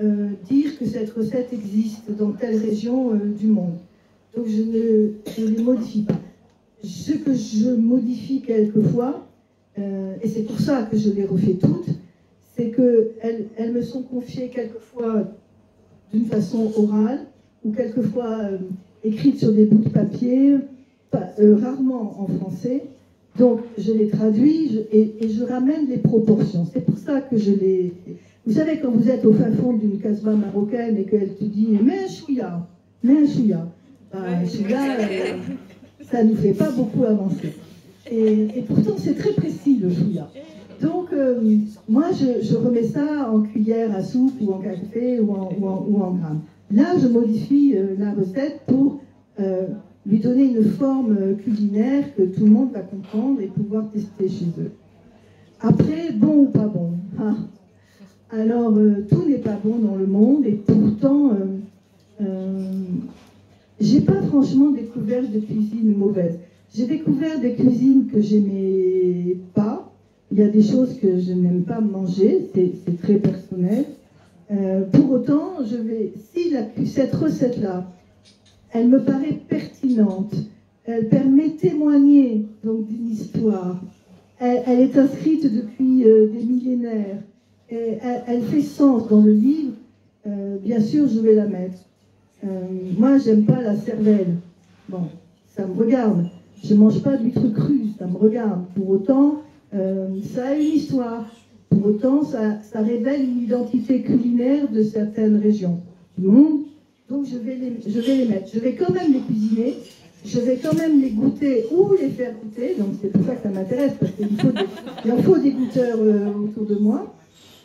euh, dire que cette recette existe dans telle région euh, du monde. Donc je ne, je ne les modifie pas. Ce que je modifie quelquefois, et c'est pour ça que je les refais toutes, c'est qu'elles elles me sont confiées quelquefois d'une façon orale ou quelquefois écrites sur des bouts de papier, euh, rarement en français. Donc je les traduis je, et, et, je ramène les proportions. C'est pour ça que je les... Vous savez, quand vous êtes au fin fond d'une casbah marocaine et qu'elle te dit « mets un chouïa, mets un chouïa ben, un chouïa, euh, ça ne nous fait pas beaucoup avancer. Et, et pourtant, c'est très précis le chouïa. Donc, euh, moi, je, je, remets ça en cuillère à soupe ou en café ou en, ou en, ou en gramme. Là, je modifie euh, la recette pour euh, lui donner une forme culinaire que tout le monde va comprendre et pouvoir tester chez eux. Après, bon ou pas bon ah. Alors, euh, tout n'est pas bon dans le monde et pourtant, euh, j'ai pas franchement découvert de cuisine mauvaise. J'ai découvert des cuisines que j'aimais pas. Il y a des choses que je n'aime pas manger, c'est très personnel. Euh, pour autant, je vais, si la, cette recette-là, elle me paraît pertinente, elle permet témoigner donc d'une histoire, elle, est inscrite depuis euh, des millénaires, et elle, fait sens dans le livre, euh, bien sûr, je vais la mettre. Euh, moi, j'aime pas la cervelle. Bon, ça me regarde. Je mange pas d'huîtres crues, ça me regarde. Pour autant, euh, ça a une histoire. Pour autant, ça, ça, révèle une identité culinaire de certaines régions du monde. Donc, je vais, les, je vais les mettre. Je vais quand même les cuisiner. Je vais quand même les goûter ou les faire goûter. Donc, c'est pour ça que ça m'intéresse, parce qu'il faut des, il en faut des goûteurs euh, autour de moi.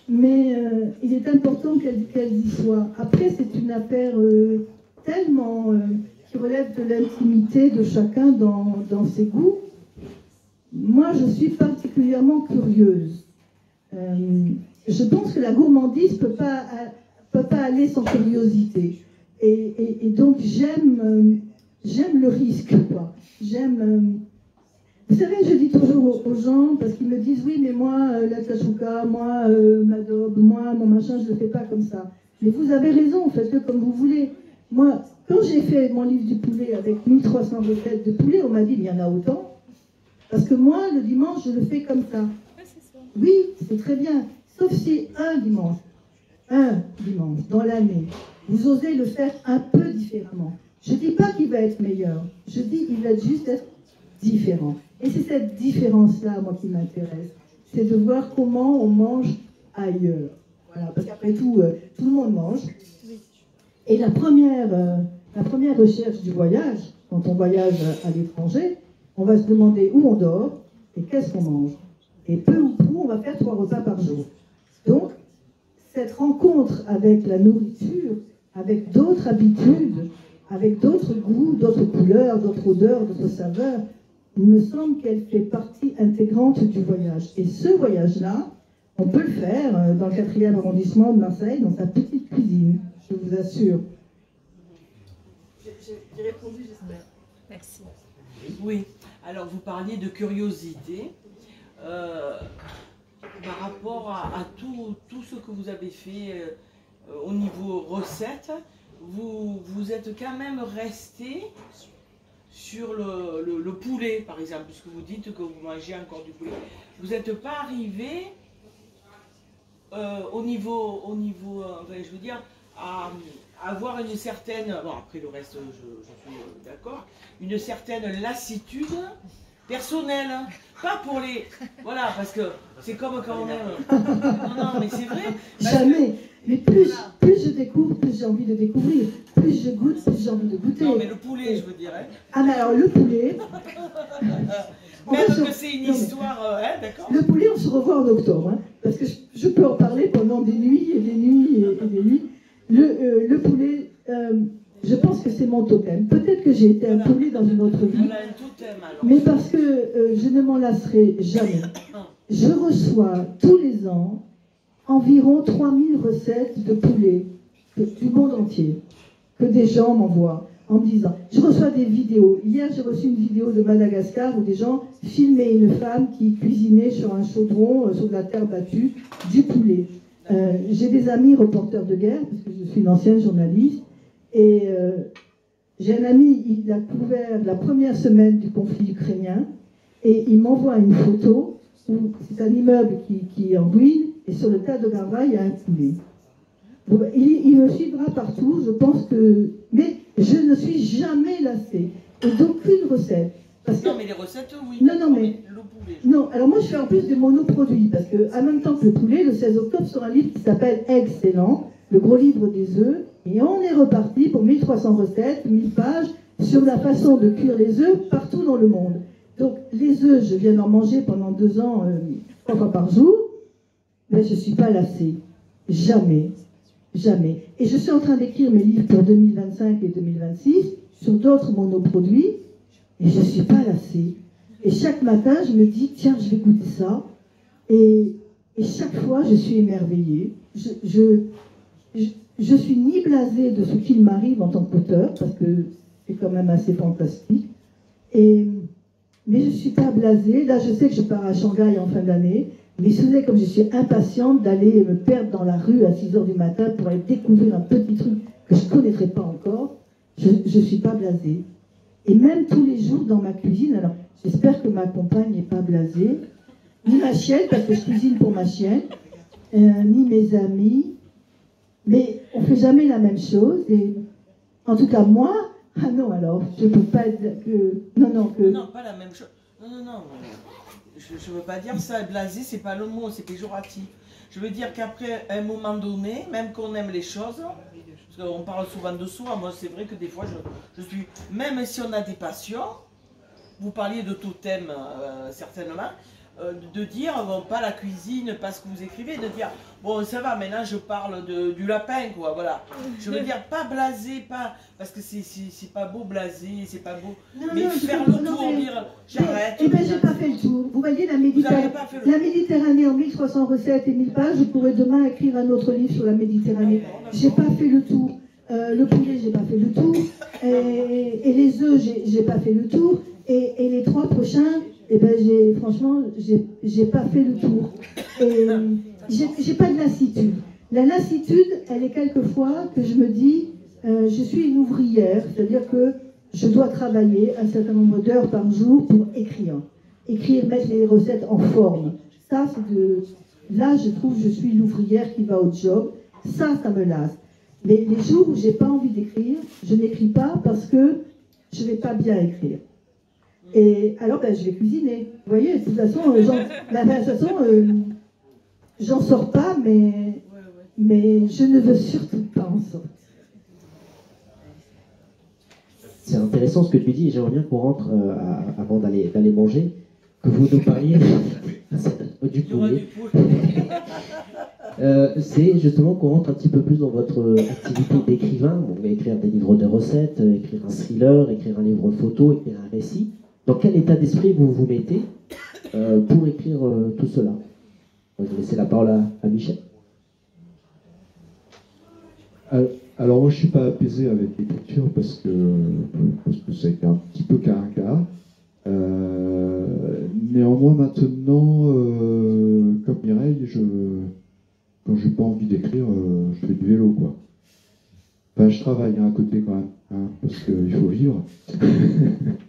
Mais euh, il est important qu'elles qu y soient. Après, c'est une affaire euh, tellement qui relève de l'intimité de chacun dans, ses goûts. Moi, je suis particulièrement curieuse. Je pense que la gourmandise ne peut peut pas aller sans curiosité. Et, et, et donc, j'aime euh, j'aime le risque. J'aime. Euh, vous savez, je dis toujours aux, gens, parce qu'ils me disent oui, mais moi, euh, la tachouka, moi, euh, ma moi, mon machin, je ne le fais pas comme ça. Mais vous avez raison, faites-le comme vous voulez. Moi, quand j'ai fait mon livre du poulet avec 1300 recettes de poulet, on m'a dit, il y en a autant. Parce que moi, le dimanche, je le fais comme ça. Oui, c'est très bien. Sauf si un dimanche, un dimanche dans l'année, vous osez le faire un peu différemment. Je ne dis pas qu'il va être meilleur. Je dis qu'il va juste être différent. Et c'est cette différence-là, moi, qui m'intéresse. C'est de voir comment on mange ailleurs. Voilà, parce qu'après tout, euh, tout le monde mange. Et la première, euh, la première recherche du voyage, quand on voyage à l'étranger, on va se demander où on dort et qu'est-ce qu'on mange. Et peu ou prou, on va faire trois repas par jour. Donc, cette rencontre avec la nourriture, avec d'autres habitudes, avec d'autres goûts, d'autres couleurs, d'autres odeurs, d'autres saveurs, il me semble qu'elle fait partie intégrante du voyage. Et ce voyage-là, on peut le faire dans le quatrième arrondissement de Marseille, dans sa petite cuisine, je vous assure. J'ai répondu, j'espère. Merci. Oui, alors vous parliez de curiosité. Euh, par rapport à, à, tout, tout, ce que vous avez fait euh, au niveau recette, vous, êtes quand même resté sur le, le, le, poulet, par exemple, puisque vous dites que vous mangez encore du poulet. Vous n'êtes pas arrivé euh, au niveau, au niveau enfin, je veux dire, à, avoir une certaine, bon après le reste je suis d'accord, une certaine lassitude personnelle, hein. pas pour les, voilà, parce que c'est comme quand on aime, non, non, mais c'est vrai. Jamais, mais plus, plus je découvre, plus j'ai envie de découvrir, plus je goûte, plus j'ai envie de goûter. Non, mais le poulet, je veux dire. Hein. Ah, mais alors le poulet. Même que c'est une histoire, euh, hein, d'accord Le poulet, on se revoit en octobre, hein, parce que je, je, peux en parler pendant des nuits et des nuits et, et des nuits. Le, euh, le poulet, euh, je pense que c'est mon totem. Peut-être que j'ai été un poulet dans une autre vie. Mais parce que euh, je ne m'en lasserai jamais. Je reçois tous les ans environ 3000 recettes de poulet du monde entier que des gens m'envoient. en me disant, je reçois des vidéos. Hier, j'ai reçu une vidéo de Madagascar où des gens filmaient une femme qui cuisinait sur un chaudron, euh, sur de la terre battue, du poulet. Euh, j'ai des amis reporters de guerre, parce que je suis une ancienne journaliste, et euh, j'ai un ami, il a couvert la première semaine du conflit ukrainien, et il m'envoie une photo où c'est un immeuble qui, qui est en ruine, et sur le tas de gravats, il y a un poulet. Ben, il, il me suivra partout, je pense que... Mais je ne suis jamais lassée. Et d'aucune recette. Parce que... Non, mais les recettes, oui. Non, non, mais- Le poulet. Non, alors moi je fais en plus des monoproduits, parce que en même temps que le poulet, le 16 octobre sera un livre qui s'appelle Excellent, le gros livre des œufs, et on est reparti pour 1300 recettes, 1000 pages, sur la façon de cuire les œufs partout dans le monde. Donc les œufs, je viens d'en manger pendant deux ans, euh, par jour, mais je ne suis pas lassée. Jamais. Jamais. Et je suis en train d'écrire mes livres pour 2025 et 2026 sur d'autres monoproduits, et je ne suis pas lassée. Et chaque matin, je me dis, tiens, je vais goûter ça. Et, chaque fois, je suis émerveillée. Je, je suis ni blasée de ce qu'il m'arrive en tant qu'auteur, parce que c'est quand même assez fantastique. Et, mais je ne suis pas blasée. Là, je sais que je pars à Shanghai en fin d'année. Mais souvenez comme je suis impatiente d'aller me perdre dans la rue à 6 heures du matin pour aller découvrir un petit truc que je ne connaîtrais pas encore. Je ne suis pas blasée. Et même tous les jours dans ma cuisine, alors j'espère que ma compagne n'est pas blasée, ni ma chienne, parce que je cuisine pour ma chienne, euh, ni mes amis. Mais on ne fait jamais la même chose. Et en tout cas, moi, ah non, alors, je ne peux pas dire que. Non, non, que. Non, pas la même chose. Non, non, non. Je ne veux pas dire ça. Blasé, c'est pas le mot, c'est péjoratif. Je veux dire qu'après un moment donné, même qu'on aime les choses, parce qu'on parle souvent de soi, moi c'est vrai que des fois je, je suis, même si on a des passions, vous parliez de totem euh, certainement, euh, de dire, bon, pas la cuisine, pas ce que vous écrivez, de dire, bon ça va, maintenant je parle de, du lapin, quoi, voilà. Je veux dire, pas blasé, pas, parce que c'est- pas beau blasé, c'est pas beau, Non, mais non, faire le tour, dire, j'arrête. Eh bien, j'ai pas fait le tour. Vous voyez, la, Méditerranée, la Méditerranée en 1300 recettes et 1000 pages, je pourrais demain écrire un autre livre sur la Méditerranée. J'ai pas fait le tour. Euh, le poulet, j'ai pas fait le tour. Et, et les œufs, j'ai j'ai pas fait le tour. Et, et les trois prochains, eh ben, j'ai, franchement, j'ai pas fait le tour. Et j'ai pas de lassitude. La lassitude, elle est quelquefois que je me dis, euh, je suis une ouvrière, c'est-à-dire que je dois travailler un certain nombre d'heures par jour pour écrire. Écrire, mettre les recettes en forme. Ça, c'est de... Là, je trouve que je suis l'ouvrière qui va au job. Ça, ça me lasse. Mais les jours où j'ai pas envie d'écrire, je n'écris pas parce que je vais pas bien écrire. Et alors, ben, je vais cuisiner. Vous voyez, de toute façon, euh, j'en- ben, de toute façon, euh, j'en sors pas, mais, mais je ne veux surtout pas en sortir. C'est intéressant ce que tu dis, et j'aimerais bien qu'on rentre euh, à- avant d'aller d'aller manger, que vous nous parliez du poulet. Euh, c'est justement qu'on rentre un petit peu plus dans votre activité d'écrivain. Vous voulez écrire des livres de recettes, écrire un thriller, écrire un livre photo, écrire un récit. Dans quel état d'esprit vous vous mettez euh, pour écrire euh, tout cela? Je vais laisser la parole à, Michel. Euh, Alors moi je suis pas apaisé avec l'écriture parce que, parce que ça un petit peu carinca. Euh, néanmoins maintenant, comme Mireille, je, quand j'ai pas envie d'écrire, je fais du vélo quoi. Enfin je travaille hein, à côté quand même, hein, parce qu'il faut vivre.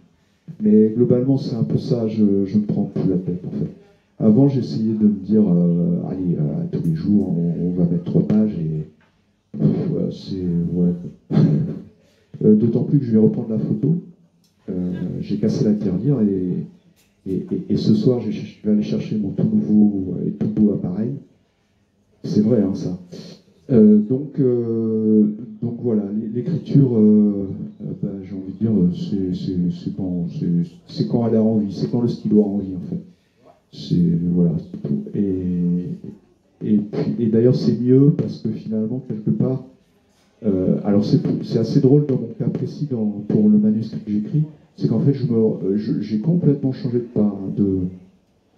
Mais globalement c'est un peu ça, je, je me prends plus la tête en fait. Avant j'essayais de me dire, euh, allez, euh, tous les jours on, va mettre trois pages et c'est ouais. Euh, D'autant plus que je vais reprendre la photo. J'ai cassé la tirelire et, et, et- ce soir je vais aller chercher mon tout nouveau et tout beau appareil. C'est vrai hein, ça. Euh, donc, euh, donc voilà, l'é- l'écriture, euh, bah, j'ai envie de dire, c'est- quand, elle a envie, c'est quand le stylo a envie en fait. C'est voilà, tout. Et, d'ailleurs, c'est mieux parce que finalement, quelque part, alors c'est assez drôle dans mon cas précis pour le manuscrit que j'écris, c'est qu'en fait, j'ai complètement changé de, part, de,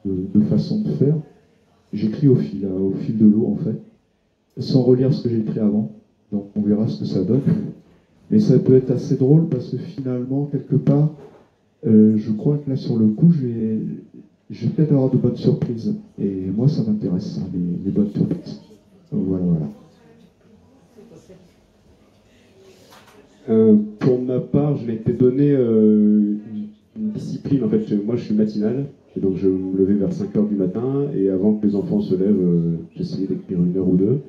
de, façon de faire. J'écris au fil, au fil de l'eau, en fait, sans relire ce que j'ai écrit avant. Donc, on verra ce que ça donne. Mais ça peut être assez drôle parce que finalement, quelque part, euh, je crois que là, sur le coup, je vais, peut-être avoir de bonnes surprises. Et moi, ça m'intéresse, hein, les, bonnes surprises. Voilà, voilà. Euh, pour ma part, je m'étais donné euh, discipline. En fait, je- moi, je suis matinal. Et donc, je me levais vers 5 heures du matin. Et avant que les enfants se lèvent, euh, j'essayais d'écrire une heure ou deux.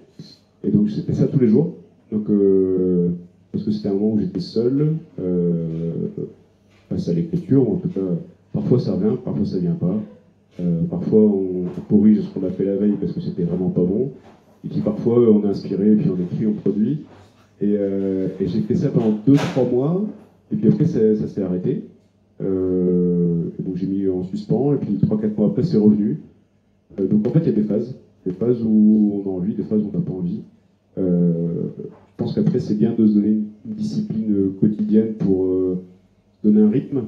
Et donc, c'était ça tous les jours. Donc, euh, parce que c'était un moment où j'étais seul euh, face à l'écriture. En tout cas, parfois ça revient, parfois ça vient pas. Euh, parfois, on, corrige ce qu'on a fait la veille parce que c'était vraiment pas bon. Et puis parfois, on est inspiré, puis on écrit, on produit. Et, euh, j'ai fait ça pendant 2-3 mois, et puis après ça s'est arrêté. Euh, donc j'ai mis en suspens, et puis 3-4 mois après c'est revenu. Euh, donc en fait il y a des phases, des phases où on a envie, des phases où on n'a pas envie. Euh, je pense qu'après c'est bien de se donner une, discipline quotidienne pour donner un rythme,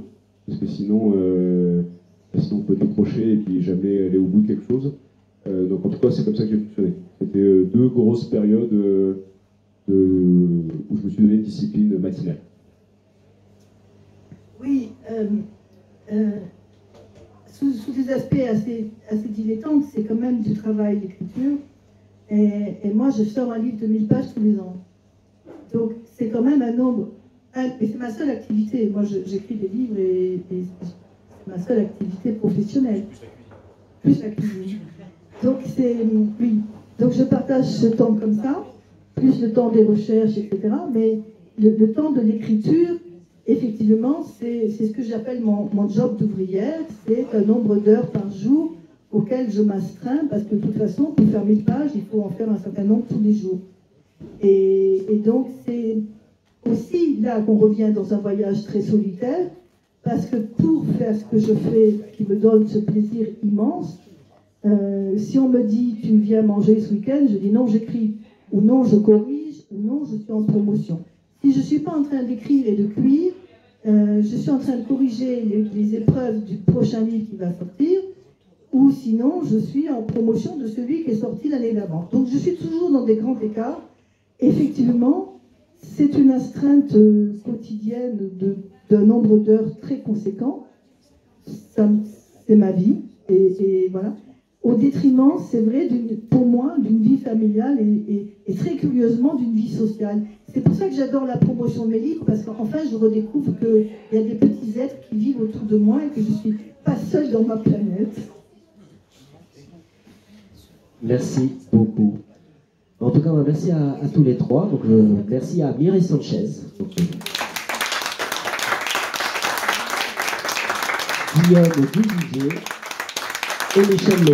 parce que sinon, euh, sinon on peut décrocher et puis jamais aller au bout de quelque chose. Donc en tout cas c'est comme ça que j'ai fonctionné. C'était deux grosses périodes. de, où je me suis donné une discipline matinale. Oui, euh, euh, sous, sous des aspects assez, assez dilettantes, c'est quand même du travail d'écriture. Et, et moi, je sors un livre de 1000 pages tous les ans. Donc, c'est quand même un nombre. et c'est ma seule activité. Moi, j'écris des livres et, et c'est ma seule activité professionnelle. Plus la cuisine. Donc, c'est. Oui. Donc, je partage ce temps comme ça, plus le temps des recherches, etc. Mais le, le temps de l'écriture, effectivement, c'est ce que j'appelle mon, mon job d'ouvrière. C'est un nombre d'heures par jour auquel je m'astreins parce que de toute façon, pour faire 1000 pages, il faut en faire un certain nombre tous les jours. Et, et donc, c'est aussi là qu'on revient dans un voyage très solitaire parce que pour faire ce que je fais, qui me donne ce plaisir immense, euh, si on me dit tu viens manger ce week-end, je dis non, j'écris, ou non, je corrige, ou non, je suis en promotion. Si je ne suis pas en train d'écrire et de cuire, euh, je suis en train de corriger les, épreuves du prochain livre qui va sortir, ou sinon, je suis en promotion de celui qui est sorti l'année d'avant. Donc, je suis toujours dans des grands écarts. Effectivement, c'est une astreinte euh, quotidienne d'un nombre d'heures très conséquent. C'est ma vie. Et voilà. Au détriment, c'est vrai, pour moi, d'une vie familiale et, très curieusement d'une vie sociale. C'est pour ça que j'adore la promotion de mes livres, parce qu'enfin, je redécouvre qu'il y a des petits êtres qui vivent autour de moi et que je ne suis pas seule dans ma planète. Merci beaucoup. En tout cas, merci à, tous les trois. Donc, euh, merci à Mireille Sanchez. Euh, Guillaume Duvivier et Michel.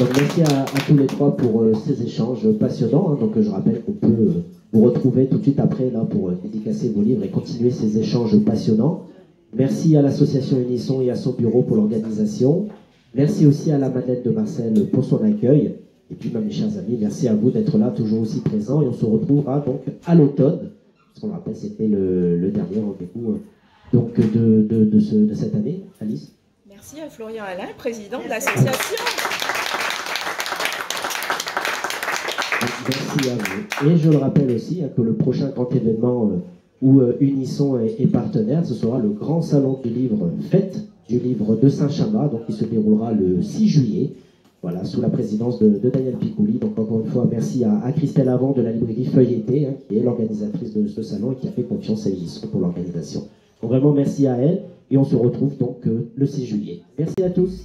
Donc, merci à, tous les trois pour euh, ces échanges passionnants. hein. Donc, je rappelle qu'on peut euh, vous retrouver tout de suite après là, pour euh, dédicacer vos livres et continuer ces échanges passionnants. Merci à l'association Unisson et à son bureau pour l'organisation. Merci aussi à la Madeleine de Marcel pour son accueil. Et puis, mes chers amis, merci à vous d'être là, toujours aussi présents. Et on se retrouvera donc à l'automne. Parce qu'on le rappelle, c'était le, dernier rendez-vous euh, de, de, de cette année. Alice Merci à Florian Alain, président de l'association. Merci à vous. Et je le rappelle aussi hein, que le prochain grand événement euh, où euh, Unisson est, partenaire, ce sera le grand salon du livre Fête du livre de Saint-Chamas, donc qui se déroulera le 6 juillet, voilà, sous la présidence de, de Daniel Picouli. Donc encore une fois, merci à, à Christelle Avant de la librairie Feuilleté, hein, qui est l'organisatrice de ce salon et qui a fait confiance à Unisson pour l'organisation. Donc vraiment merci à elle et on se retrouve donc euh, le 6 juillet. Merci à tous.